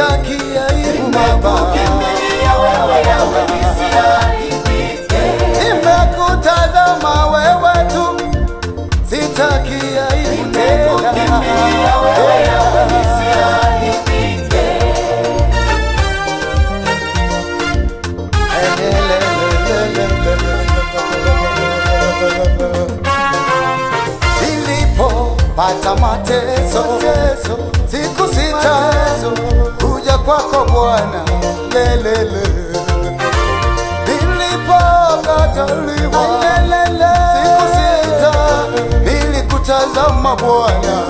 sitaki aibu nilikutazama Bwana.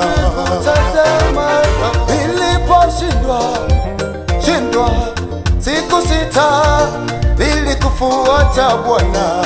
Niliposhindwa shindwa siku sita nilikufuata Bwana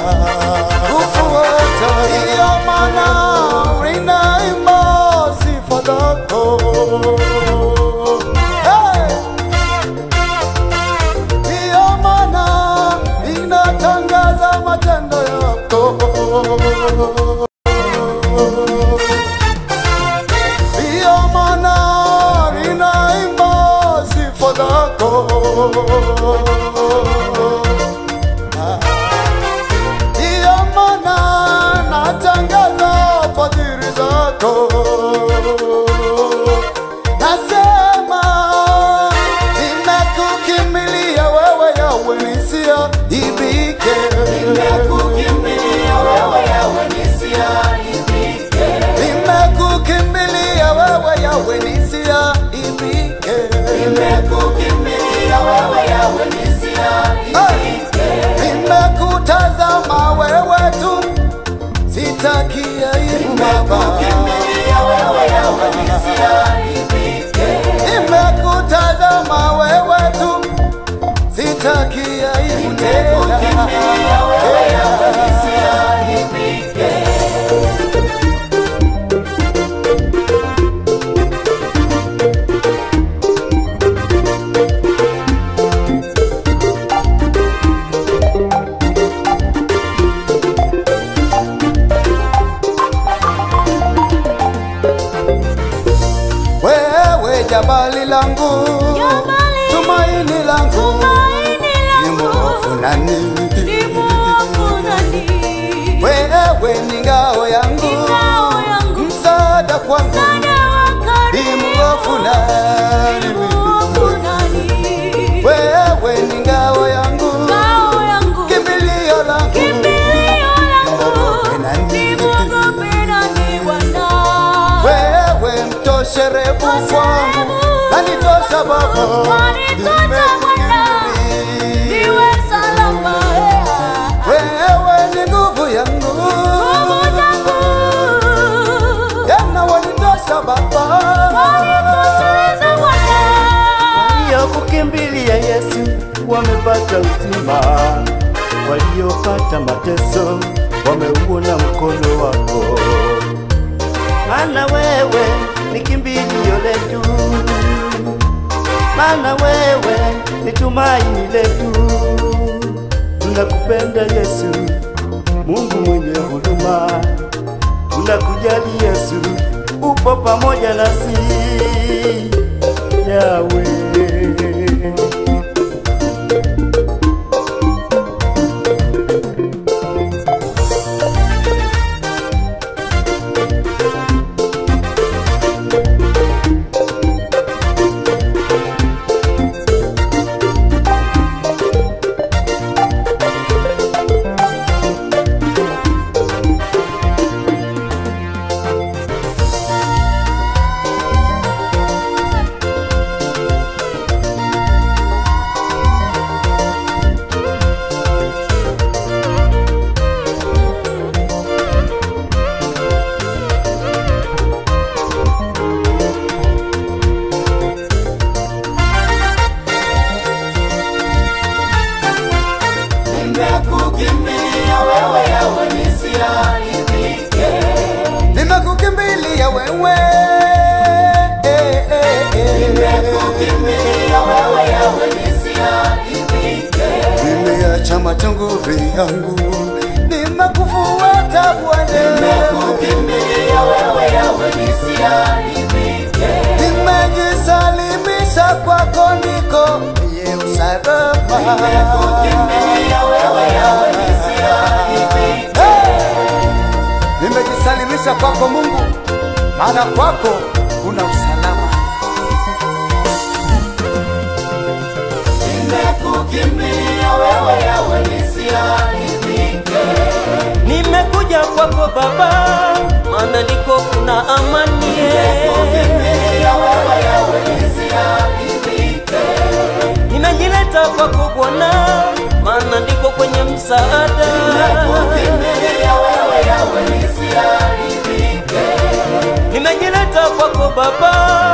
yawe nisiaibike Nimekukimbilia wewe yawe nisiaibike. nimekutazama wewe tu sitaki aibu Baba Nimekukimbilia wewe yawe nisiaibike. Jabali langu. Jabali, tumaini langu. Tumaini nani? Ni mwovu nani? wewe ni Ngao yangu, msaada kwangu kwangu nanitosha Baba wewe ni nguvu yangu. Wanitosha Baba waliokukimbilia Yesu wamepata uzima, waliopata mateso wameuona mkono wako. Maana wewe ni kimbilio maana wewe ni tumaini letu. Tunakupenda Yesu, Mungu mwenye huruma, tunakujali Yesu, upo pamoja nasi Yahweh. Matunguri yangu nimekufuata Bwana. Nimekukimbilia wewe Yawe nisiharibike, nimejisalimisha kwako niko ye usalama. Nimekukimbilia wewe Yawe nisiharibike, nimejisalimisha kwako Mungu maana kwako kuna usalama. Nimekukimbilia wewe Yawe Nimekuja kwako Baba, maana ndiko kuna amani. Nimekukimbilia wewe Yawe nisiaibike. Nimejileta kwako Bwana, maana ndiko kwenye msaada. Nimekukimbilia wewe Yawe nisiaibike. Nimejileta kwako Baba,